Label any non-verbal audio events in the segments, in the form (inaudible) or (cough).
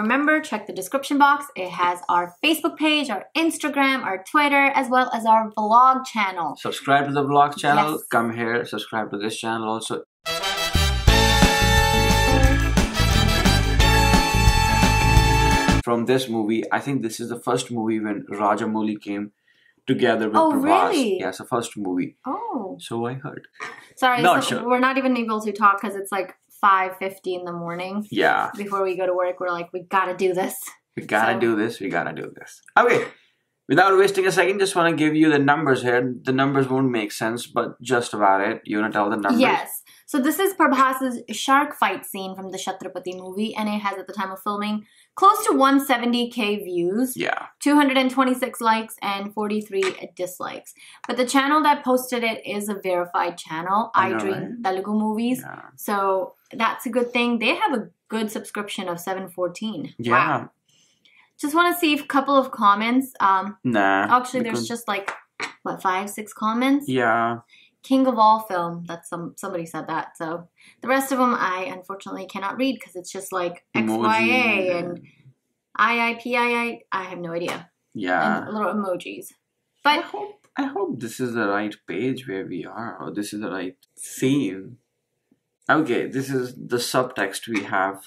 Remember, check the description box. It has our Facebook page, our Instagram, our Twitter, as well as our vlog channel. Subscribe to the vlog channel. Yes. Come here. Subscribe to this channel also. From this movie, I think this is the first movie when Rajamouli came together with Oh, Prabhas. really? Yes, the first movie. Oh, So I heard. sorry. Not so sure. We're not even able to talk because it's like 5.50 in the morning. Yeah, Before we go to work, we're like, we gotta do this. we gotta So- do this. We gotta do this. Okay. Without wasting a second, just want to give you the numbers here. The numbers won't make sense, but just about it. You want to tell the numbers? Yes. So this is Prabhas's shark fight scene from the Chatrapathi movie, and it has at the time of filming close to 170k views, Yeah. 226 likes, and 43 dislikes. But the channel that posted it is a verified channel, I I, know, Dream right? Telugu Movies. Yeah. So that's a good thing. They have a good subscription of 714. Yeah. Wow. Just want to see a couple of comments. Um, Nah. actually, there's just like what five, six comments. Yeah. King of all film. That's some somebody said that. So the rest of them I unfortunately cannot read because it's just like Emoji, XYA and IIPII. I have no idea. Yeah. And little emojis. I But hope I hope this is the right page where we are, or this is the right scene. Okay, this is the subtext we have.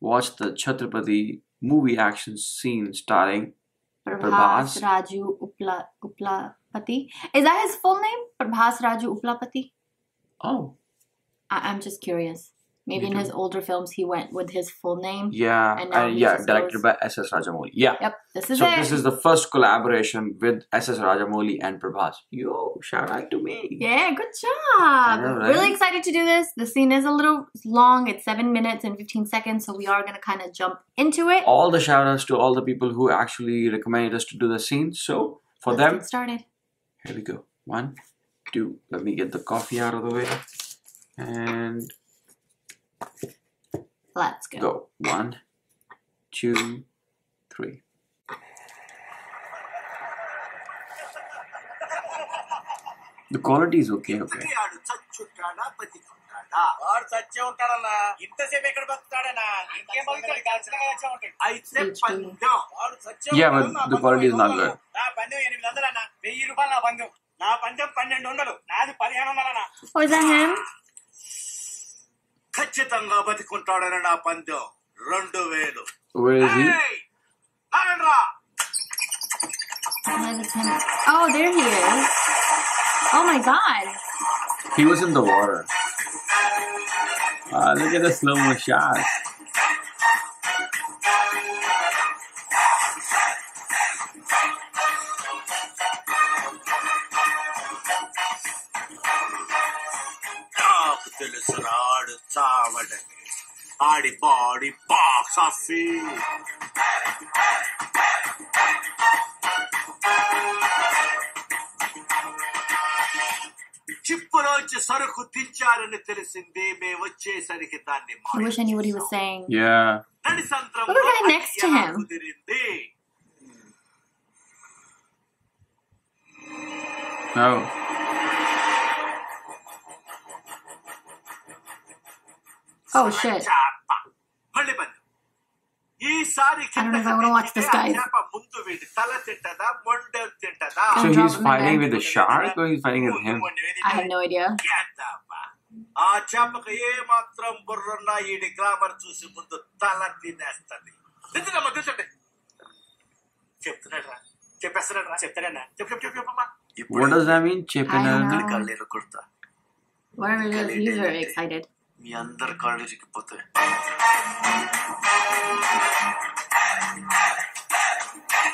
Watch the Chatrapathi movie action scene starring. Prabhas Prabhas. Raju Upla Uppalapati. Is that his full name? Prabhas Raju Uppalapati? Oh, I- I'm just curious. Maybe in his older films he went with his full name. yeah, And he yeah, directed goes- by S.S. Rajamouli. Yeah. Yep, this is so it. this is the first collaboration with S.S. Rajamouli and Prabhas. Yo, shout out to me. Yeah, good job. know, right? Really excited to do this. The scene is a little long. It's seven minutes and 15 seconds, so we are going to kind of jump into it. All the shout outs to all the people who actually recommended us to do the scene. So for Let's them, get started. Here we go. One, two. Let me get the coffee out of the way. And Let's go. go. One, two, three. The quality is okay, okay. ఆడు చచ్చుంటాడా బతికుంటాడా వాడు చచ్చే ఉంటాడన్నా ఇంతసేపు ఎక్కడ బతుకుతాడన్నా ఇంకేం బతుకుతాడు ఖచ్చితంగా చచ్చే ఉంటాడు అయితే Stage పందెం వాడు చచ్చే Yeah, ఉంటాడు, but నా the పందెం quality is ఐదు not వందలు. good. నా పందెం ఎనిమిది వందలు అన్న వెయ్యి రూపాయలు నా పందెం నా పందెం పన్నెండు వందలు నాది పదిహేను వందలు అన్న Oh, is that him? ఖచ్చితంగా బతికుంటాడని నా పందెం రెండు వేలు Where is he? ఏయ్! నారాయణరా! That is him. Oh, there he is. Oh my god. He was in the water. Ah, look at the slow mo shot. నాకు covered. Hardy body box office. I wish I knew what he was saying. Yeah. What was next to him? No. Oh. Oh shit. చేప మళ్ళీ పందెం ఈసారి I don't know if I wanna watch this, guys. చేప ముందు వీడి తల తింటదా మొండెం తింటదా So Don't he's drop him in fighting there. with the shark or he's fighting with him? I have no idea. చేద్దామా? ఆ చేపకు ఏ మాత్రం బుర్రున్నా ఈడి గ్లామర్ చూసి ముందు తల తినేస్తది తింటున్నామా తింటుండే చెప్తున్నాడు రా చెప్పేస్తున్నాడు రా చెప్తాడన్నా చెప్పు చెప్పు చెప్పు చెప్పమ్మా What does that mean? Chip in I don't a- know. కళ్ళు కొడతా Whatever it is, he's very excited. మీ అందరు కాళ్ళు చిక్కిపోతాయి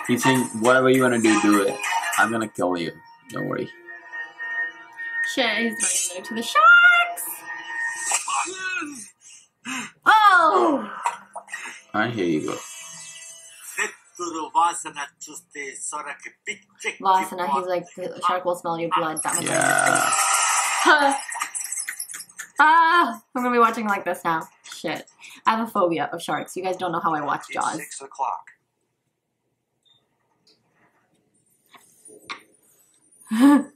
He's saying, whatever you want to do, do it. I'm gonna kill you. Don't worry. Shit, he's running there to the sharks. Oh! Alright, here you go. నెత్తురు వాసన చూస్తే సొరకి పిచ్చెక్కి Vasana, he's like, the shark will smell your blood. That much Yeah. Ah, I'm gonna be watching like this now. Shit. I have a phobia of sharks. You guys don't know how I watch Jaws. It's six o'clock. (laughs)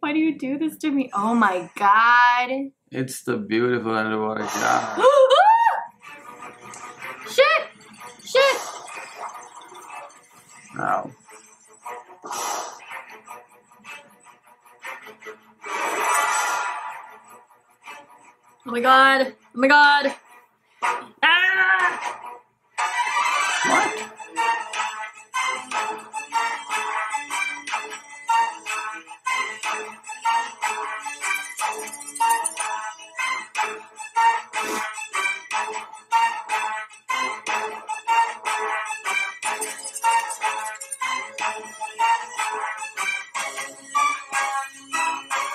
Why do you do this to me? Oh my god. It's the beautiful underwater shot. (gasps) Shit! Shit! No. Oh my god. Oh my god. Ah! What?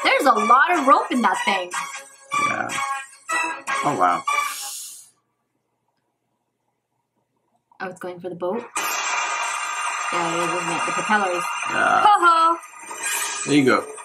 There's a lot of rope in that thing. Yeah. Oh wow. Oh, it's going for the boat. Yeah, it is, isn't it? The propellers. Yeah. Ho ho! There you go.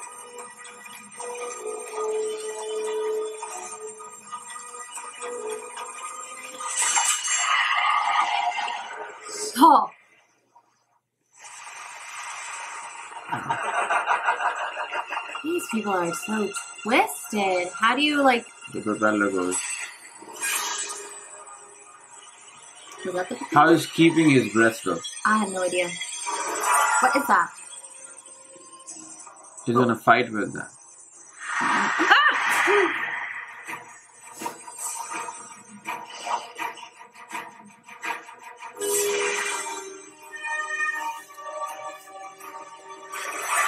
These people are so twisted. How do you like? The propeller that How is keeping his breath though? I have no idea. What is that? He's gonna fight with that.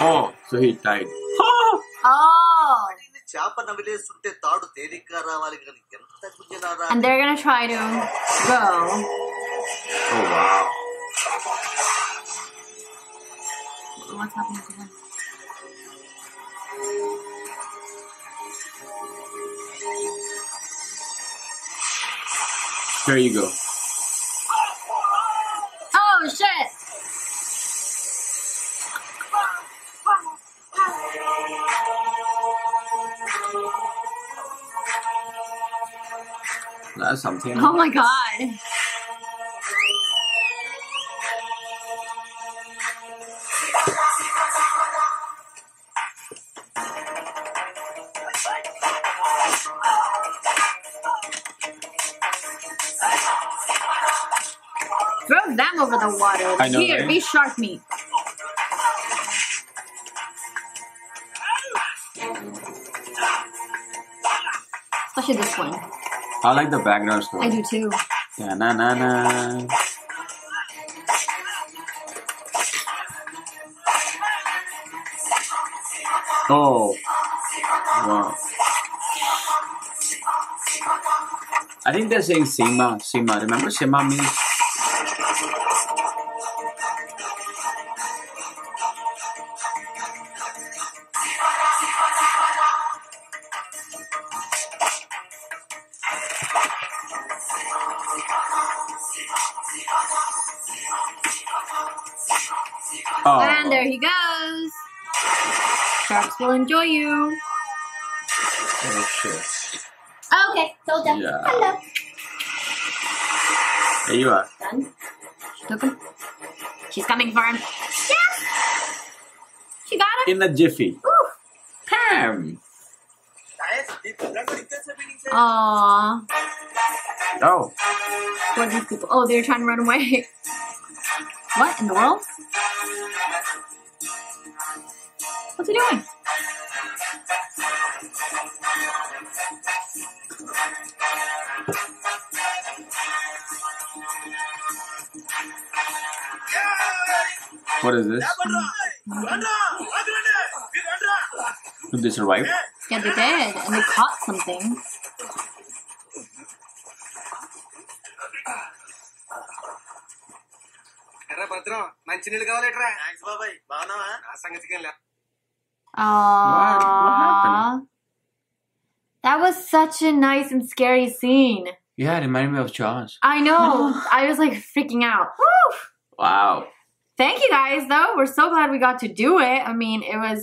Oh, so he died. Oh, చేప నవిలేస్తుంటే తాడు తేలిగ్గా రావాలి కానీ ఎంత గుంజినారా and they're gonna try to go. Oh wow. What's happening to him? Here you go. That's something. Oh my god! Throw them over the water. I know, Here, right? be shark meat. Especially this one. I like the background score. I do too. Yeah, na na na. Oh. Wow. I think they're saying Sima. Sima. Remember Sima means Oh. And there he goes. Sharks will enjoy you. Oh shit. Okay, told ya. Yeah. Hello. There you are. Done. She took him. She's coming for him. Yes! She got him. In a jiffy. Woo. Pam. Aww. Oh. What are these people? Oh, they're trying to run away. (laughs) What in the world? What's he doing? What is this? Did they survive? Yeah, they did, and they caught something. భద్రం మంచి నీళ్ళు కావాలట్రా thanks బాబాయ్ బాగున్నావా ఆ సంగతికి లే Aww. what happened? That was such a nice and scary scene. Yeah, it reminded me of Jaws. I know. (laughs) I was like freaking out. Woo! Wow. Thank you guys, though. We're so glad we got to do it. I mean, it was.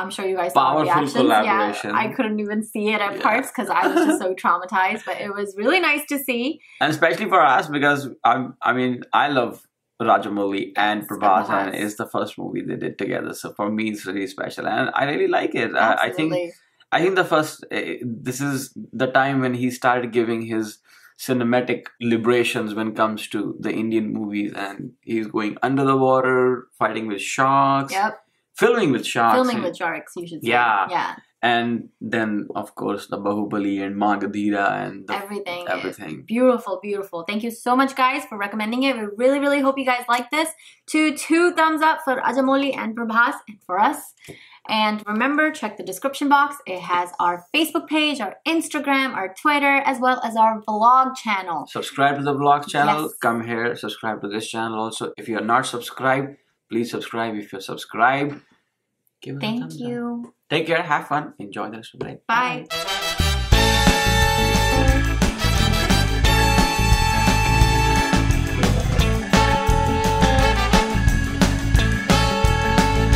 I'm sure you guys saw the Powerful reactions. collaboration. Yeah, I couldn't even see it at Yeah. parts because I was just so (laughs) traumatized. But it was really nice to see. And especially for us because I'm I mean, I love Rajamouli and Prabhas and Prabhas. it's the first movie they did together. So for me it's really special and I really like it. I, I think I think the first eh, this is the time when he started giving his cinematic liberations when it comes to the Indian movies, and he's going under the water, fighting with sharks, Yep. filming with sharks, Filming and, with sharks, you should say. Yeah. Yeah. And then of course the Baahubali and Magadheera and the, everything. everything. Beautiful, beautiful. Thank you so much, guys, for recommending it. We really, really hope you guys like this. Two, two thumbs up for Rajamouli and Prabhas and for us. And remember, check the description box. It has our Facebook page, our Instagram, our Twitter, as well as our vlog channel. Subscribe to the vlog channel. Yes. Come here, subscribe to this channel also. If you are not subscribed, please subscribe. If you're subscribed, give it Thank thumbs up. you. Take care, have fun, enjoy the rest of the day. Bye.